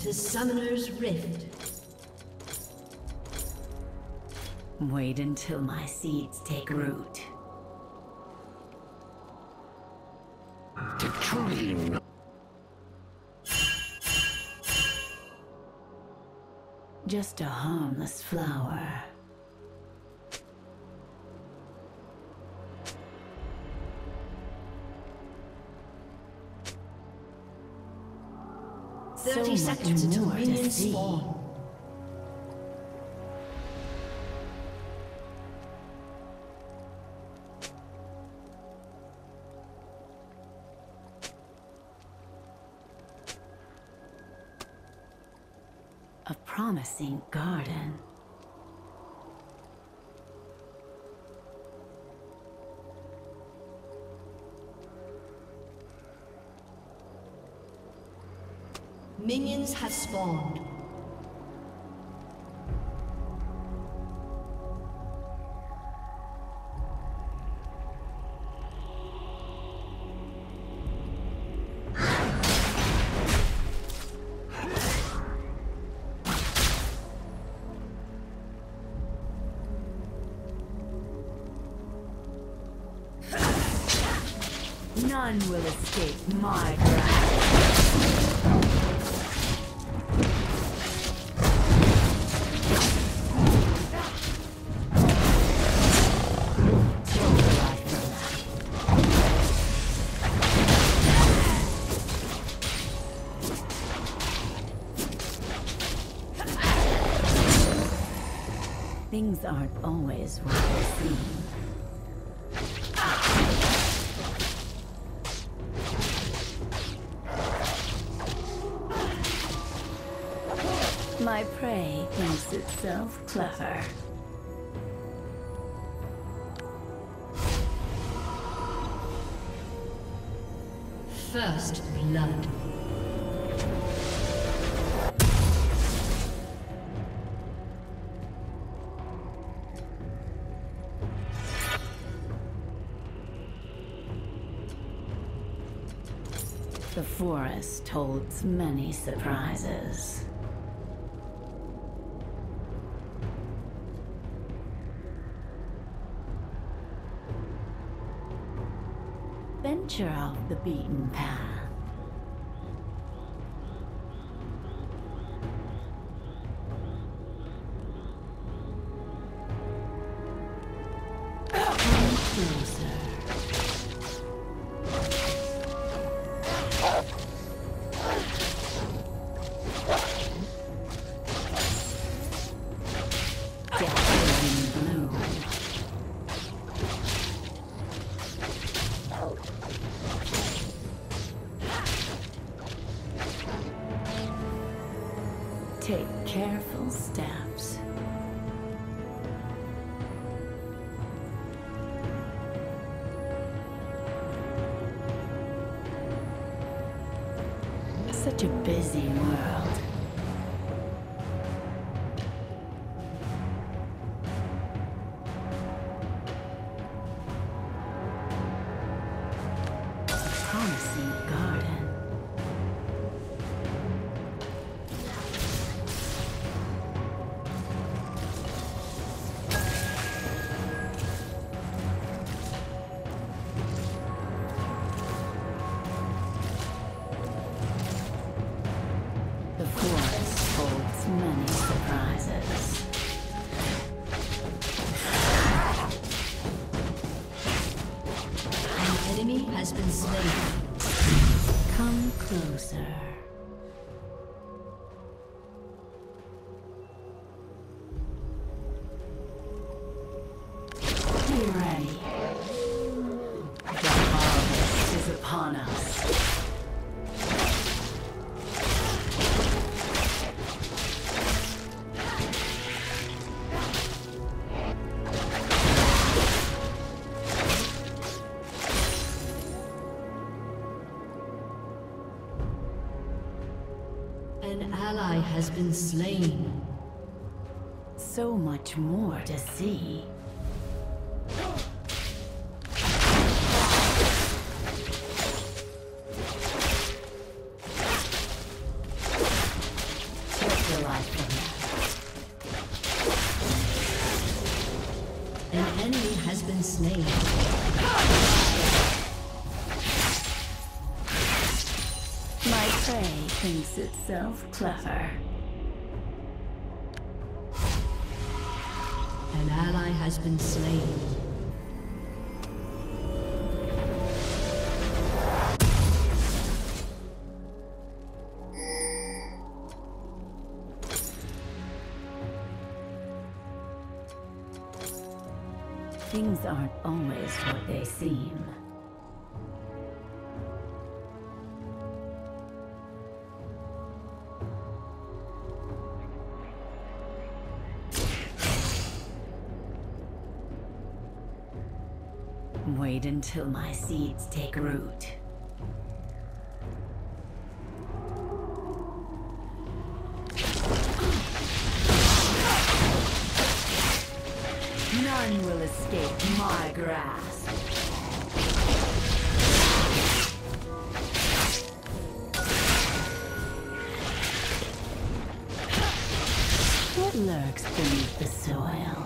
Welcome to Summoner's Rift. Wait until my seeds take root. Citrine. Just a harmless flower. Seconds until minions spawn. A promising garden. Minions have spawned. None will escape my grasp. Aren't always what they seem. My prey thinks itself clever. First blood. Forest holds many surprises. Venture off the beaten path. Come closer. Been slain. So much more to see. life has been slain. Things aren't always what they seem. Wait until my seeds take root. None will escape my grasp. What lurks beneath the soil?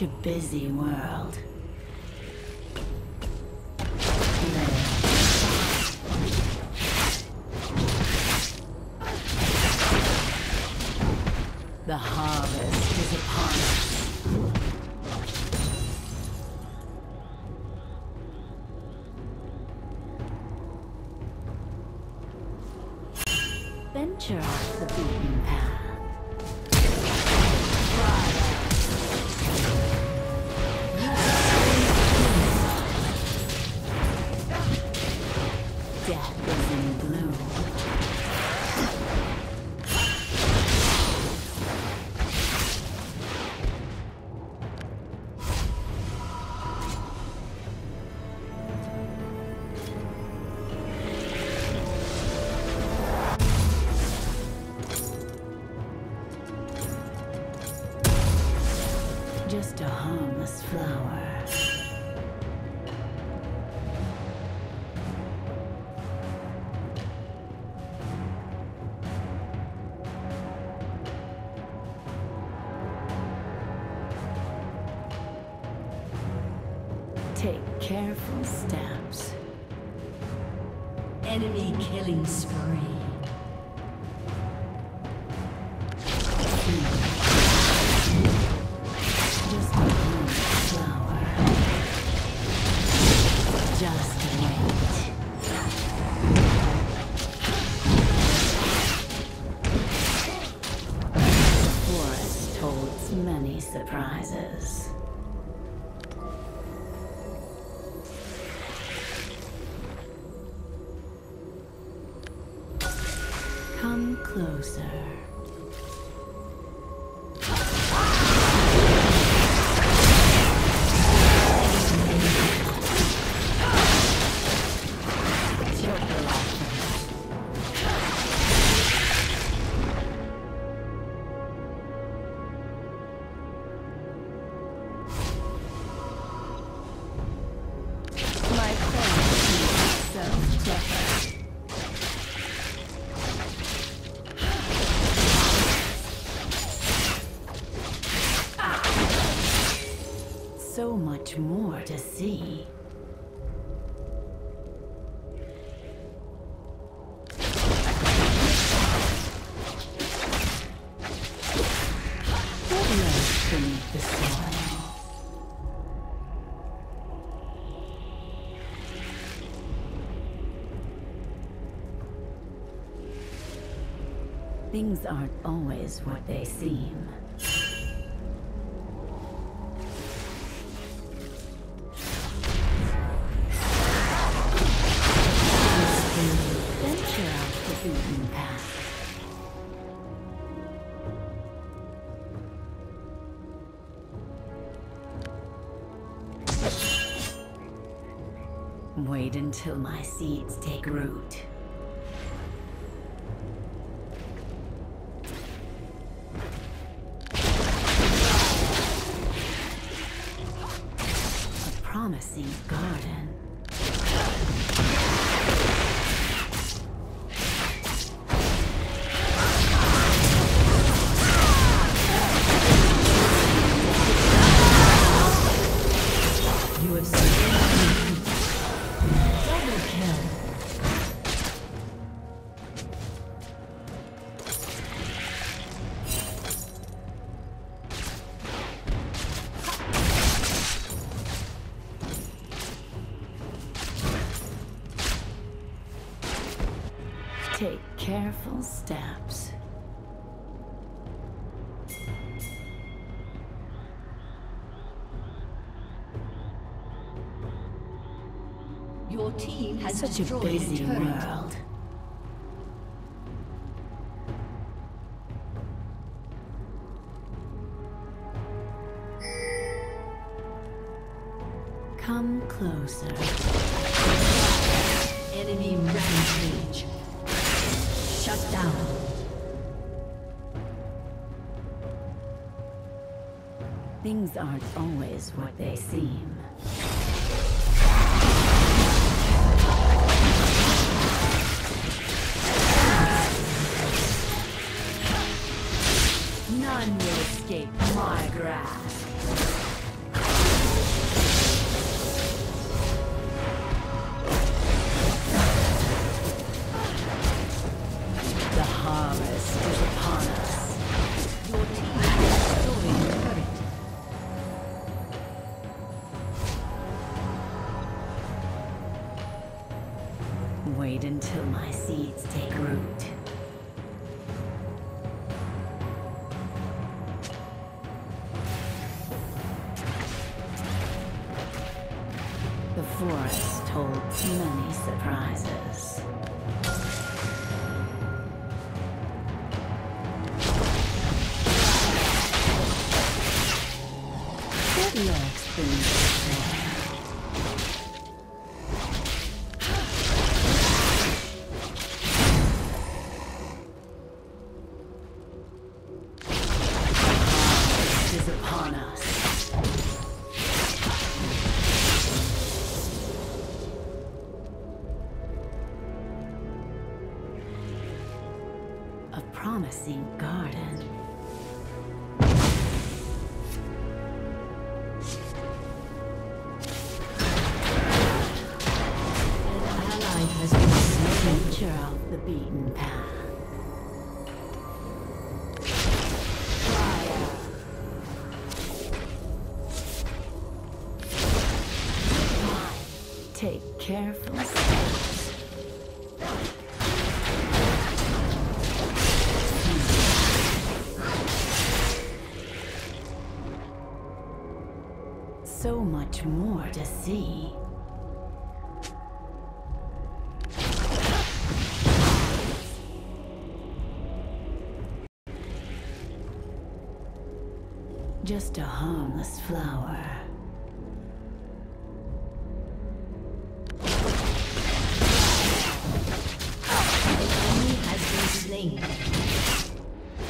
Such a busy world. Flower. Take careful steps. Enemy killing spree. So much more to see. Things aren't always what they seem. My seeds take root. promising garden. Take careful steps. Your team has Such a busy world. Things aren't always what they seem. Forest holds many surprises. See. Just a harmless flower.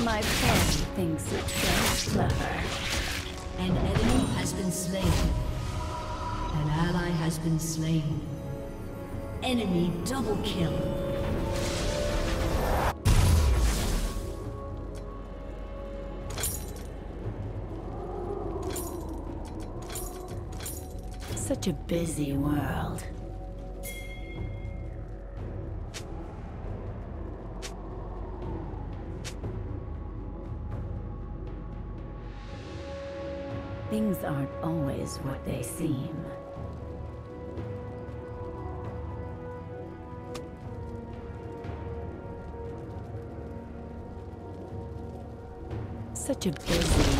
My friend thinks it's so clever. An enemy has been slain. An ally has been slain. Enemy double kill. Such a busy world. Always what they seem. Such a busy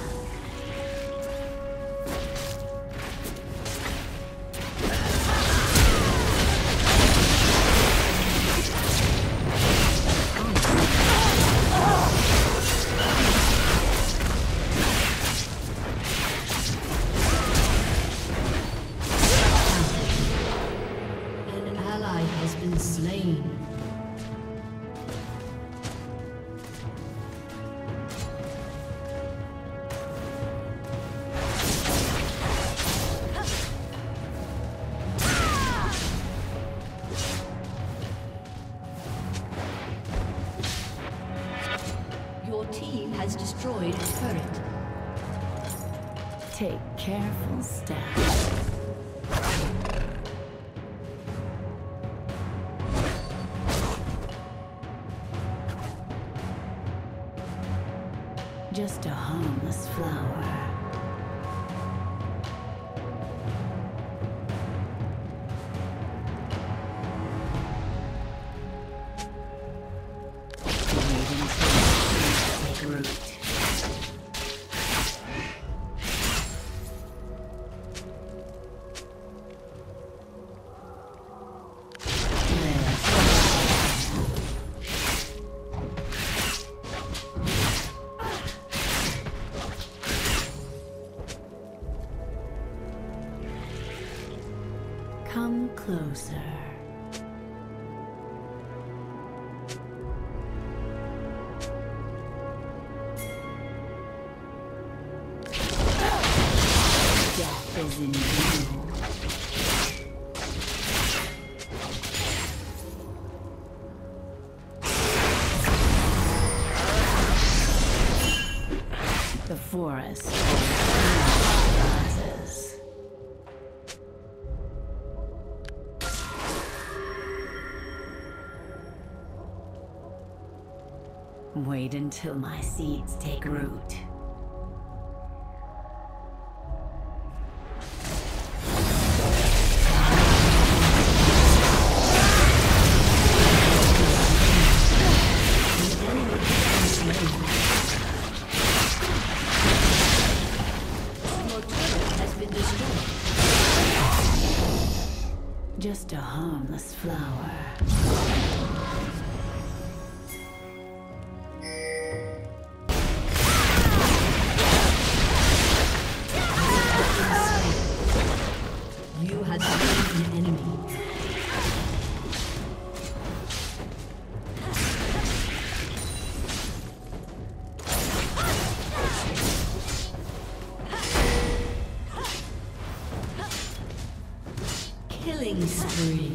closer. until my seeds take root. Killing spree.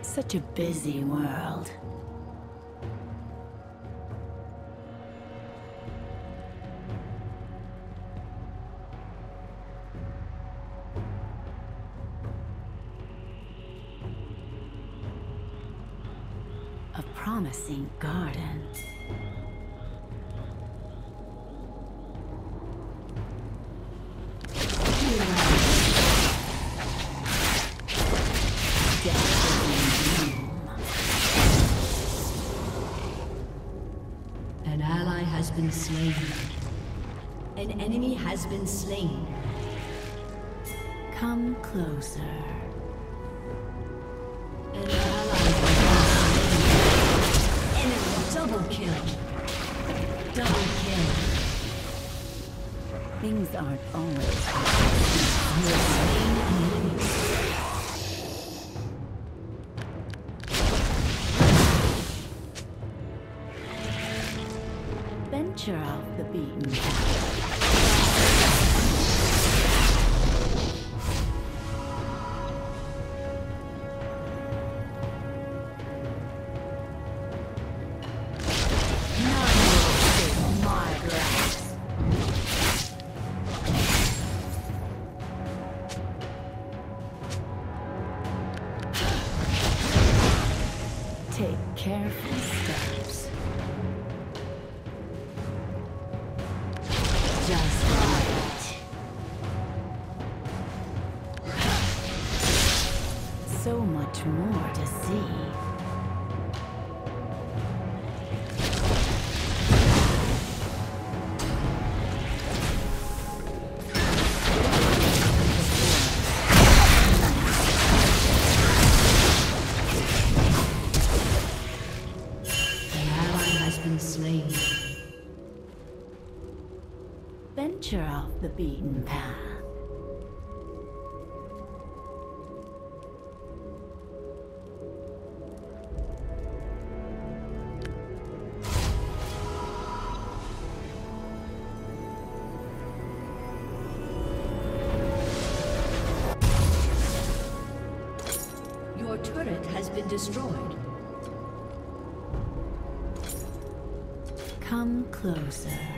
Such a busy world. venture off the beaten path. beaten path. Your turret has been destroyed. Come closer.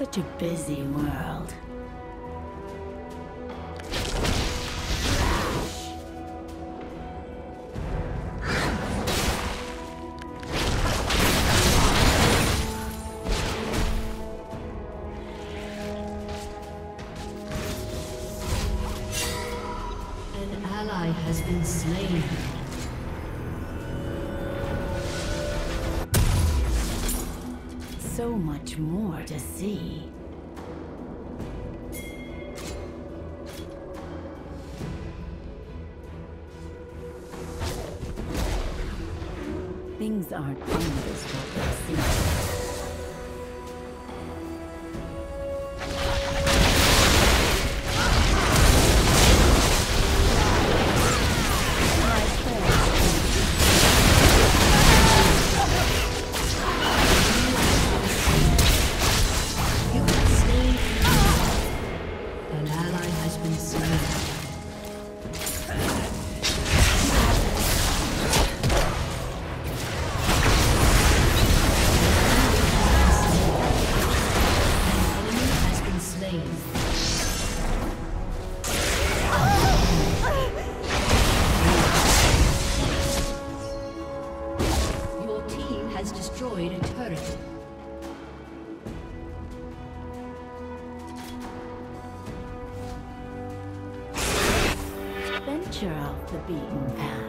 Such a busy world. Things aren't always what they seem. turret. Venture off the beaten path.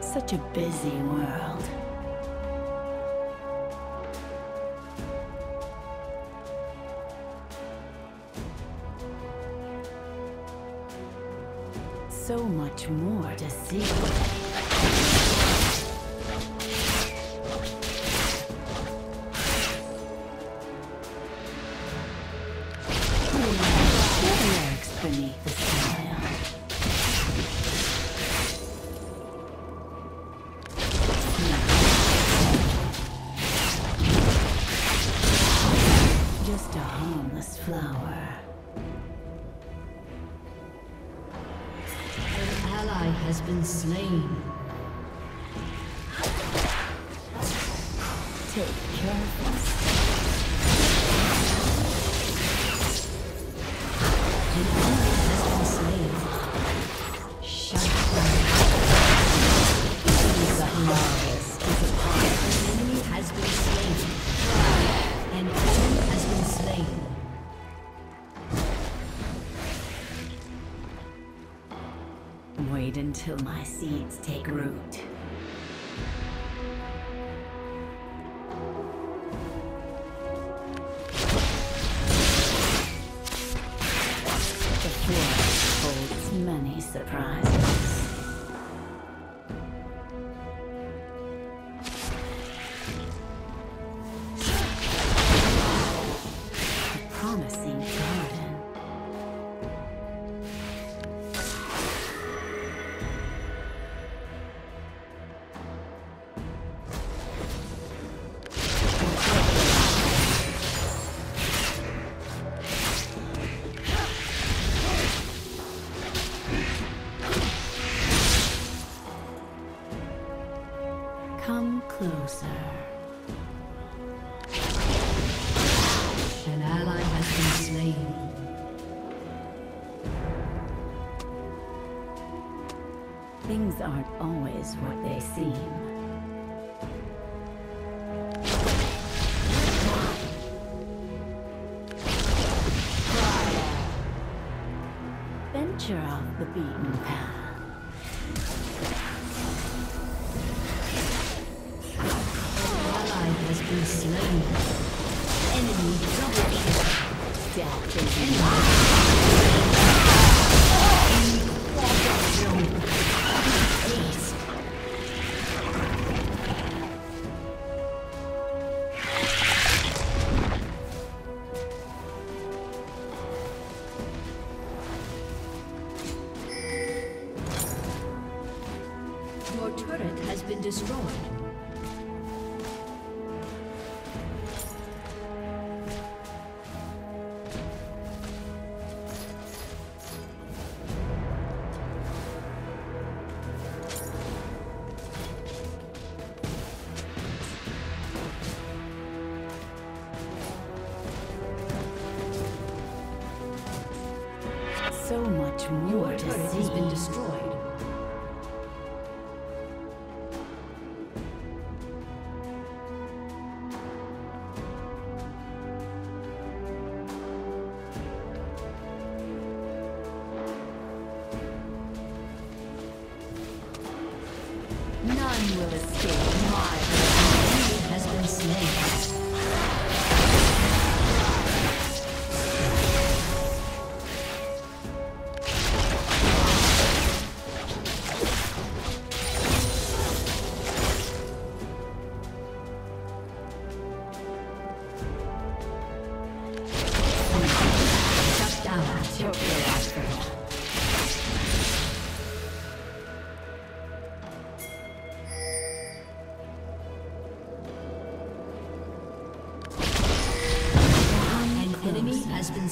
such a busy world. to see. until my seeds take root.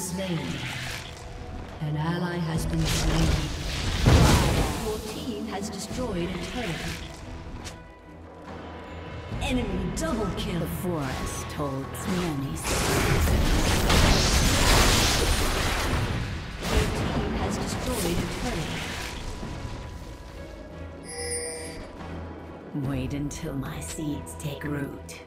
slain. An ally has been slain. Your team has destroyed a turret. Enemy double kill. The forest holds many secrets. Your team has destroyed a turret. Wait until my seeds take root.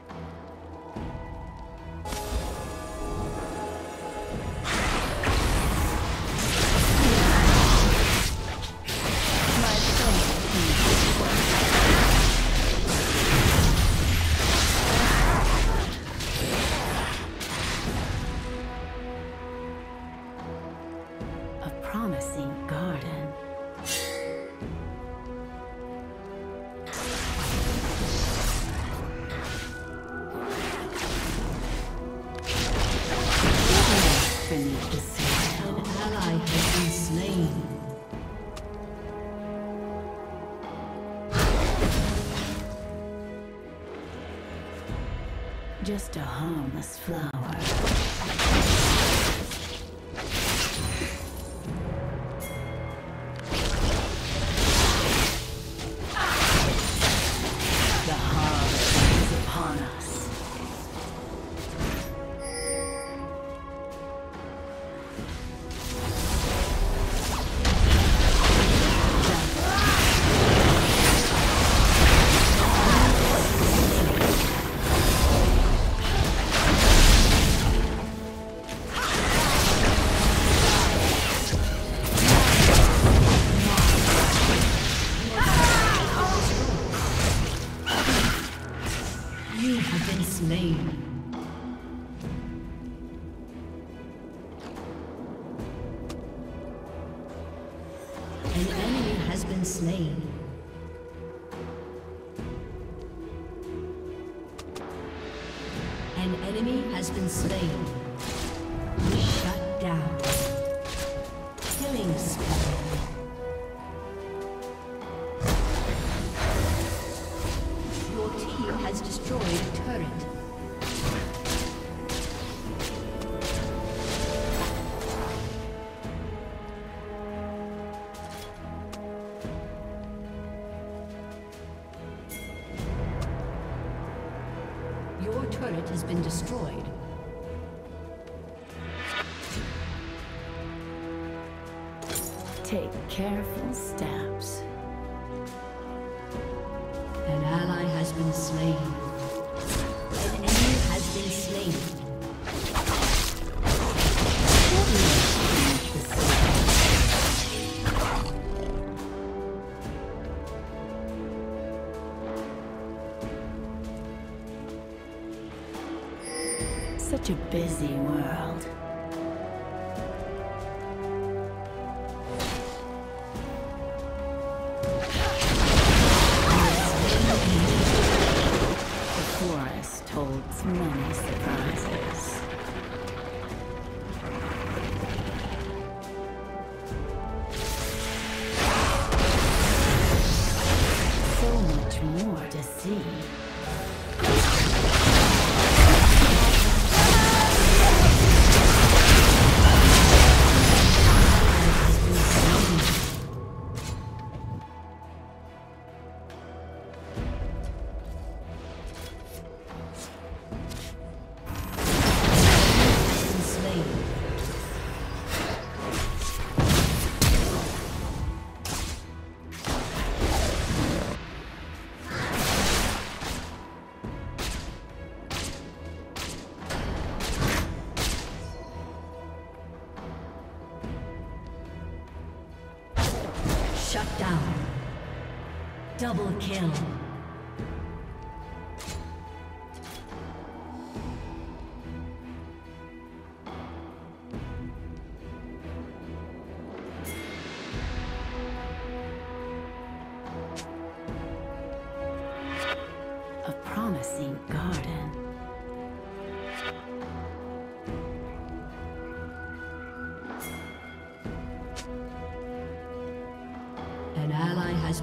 careful steps. An ally has been slain. An enemy has been slain. Such a busy world. kill. A promising garden.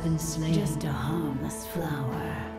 been slain. Just a harmless flower.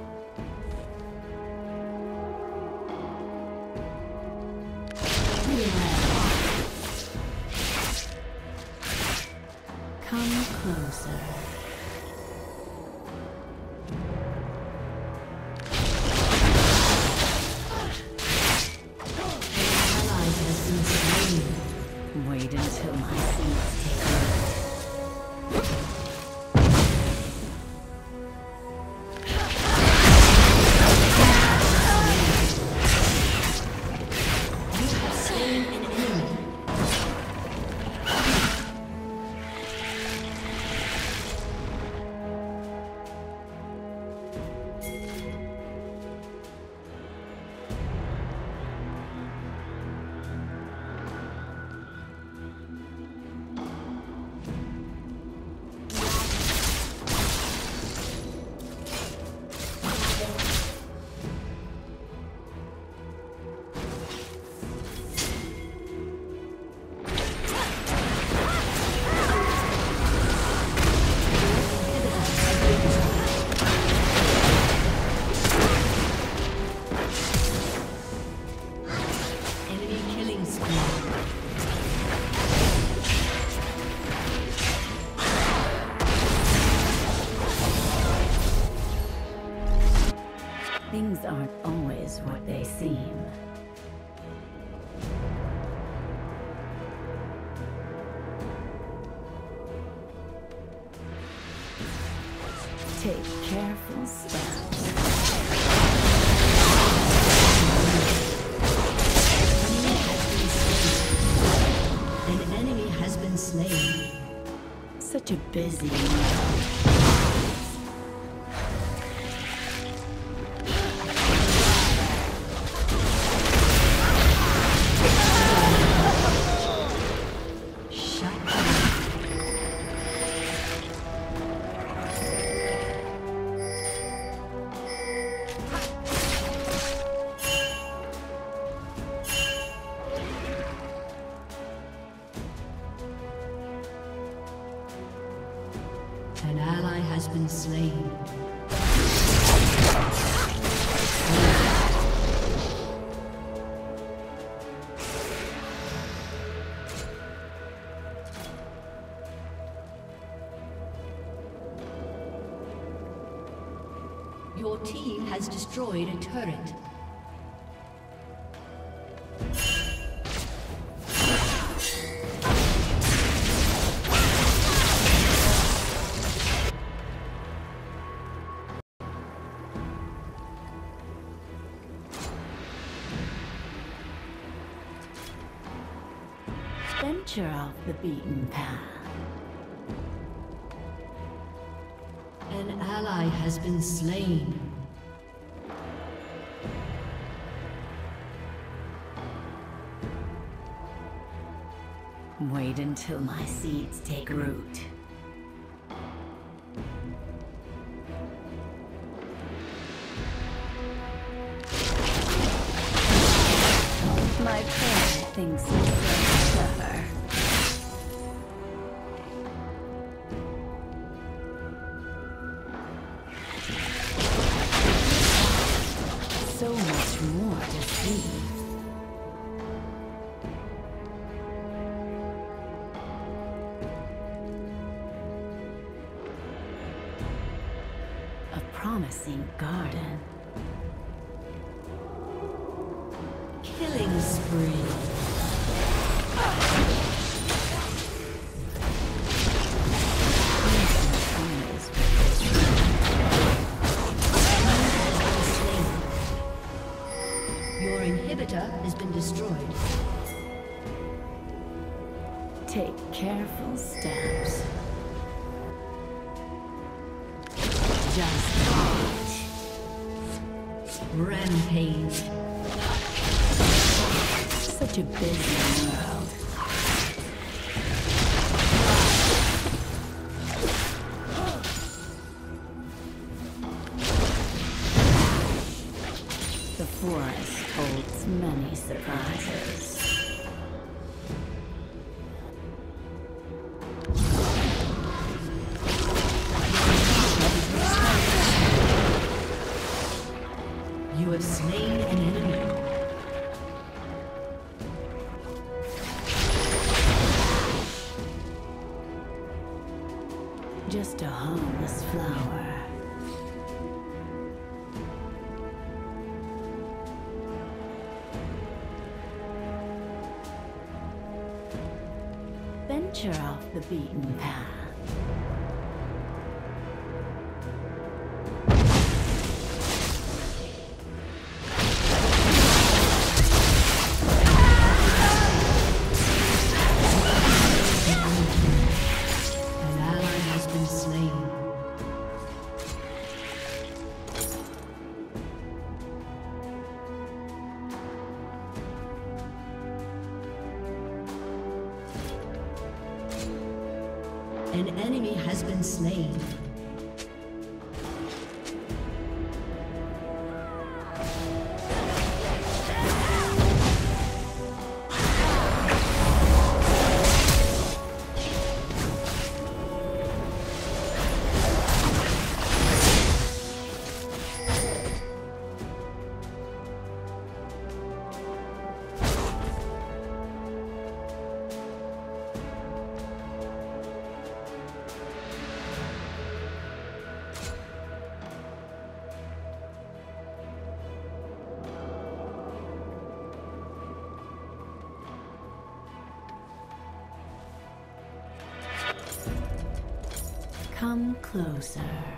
Your team has destroyed a turret. Venture off the beaten path. An ally has been slain. Wait until my seeds take root. to business. the beaten path. closer.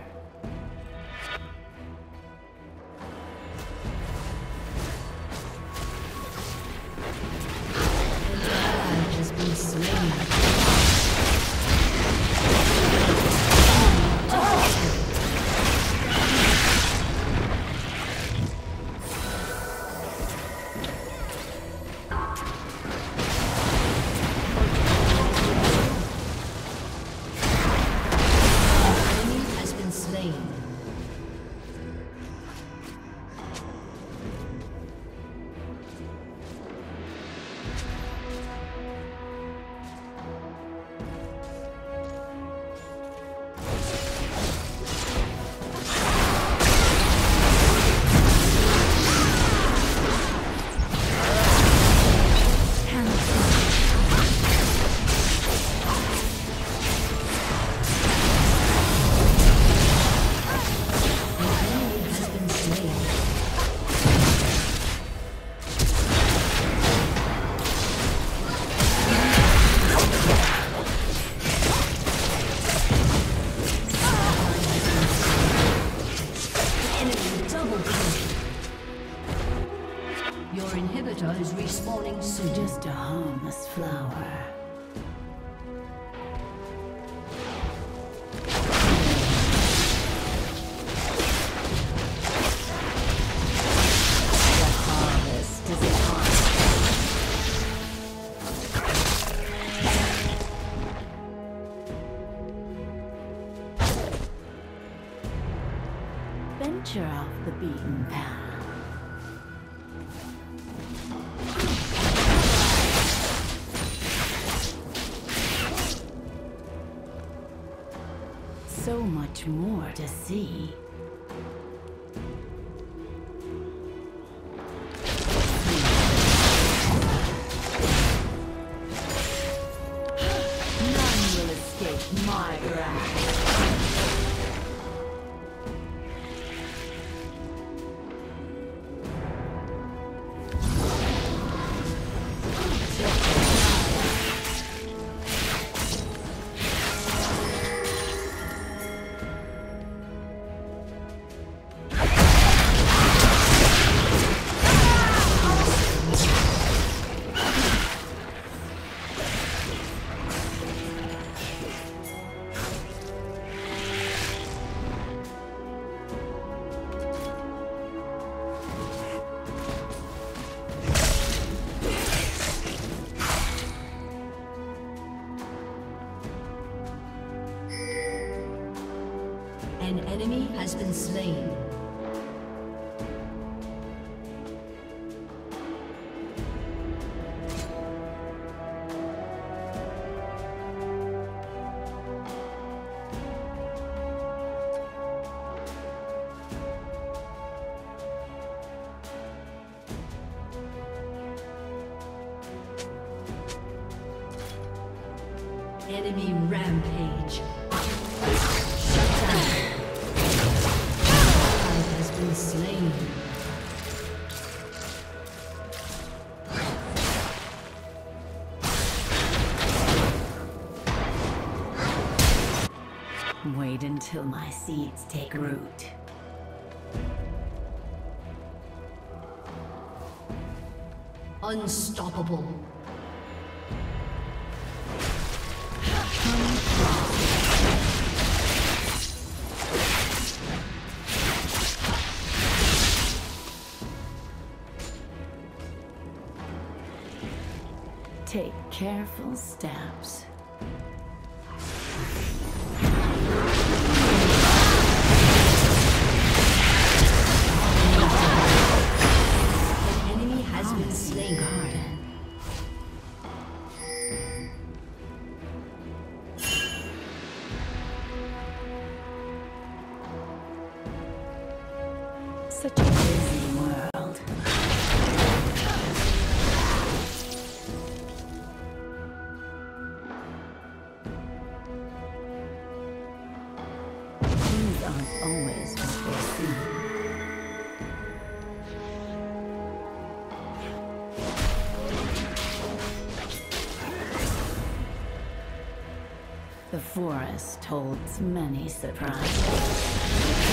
so much more to see. seeds take root. Unstoppable. Take careful steps. forest holds many surprises.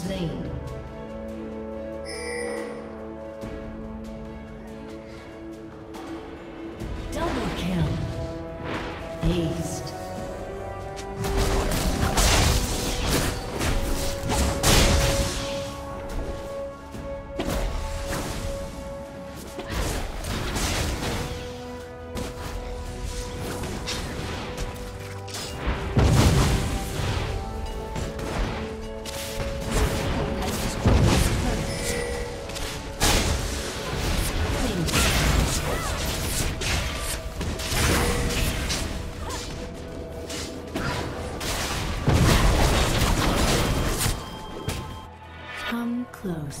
Slain.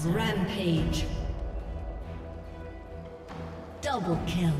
Rampage. Double kill.